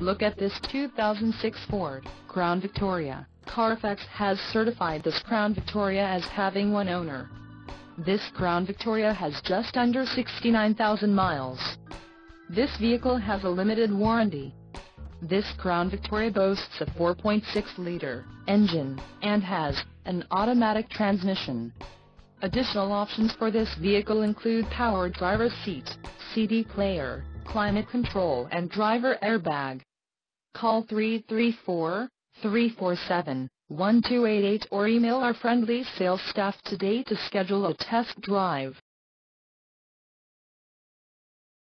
Look at this 2006 Ford Crown Victoria. Carfax has certified this Crown Victoria as having one owner. This Crown Victoria has just under 69,000 miles. This vehicle has a limited warranty. This Crown Victoria boasts a 4.6-liter engine, and has an automatic transmission. Additional options for this vehicle include power driver seat, CD player, climate control and driver airbag. Call 334-347-1288 or email our friendly sales staff today to schedule a test drive.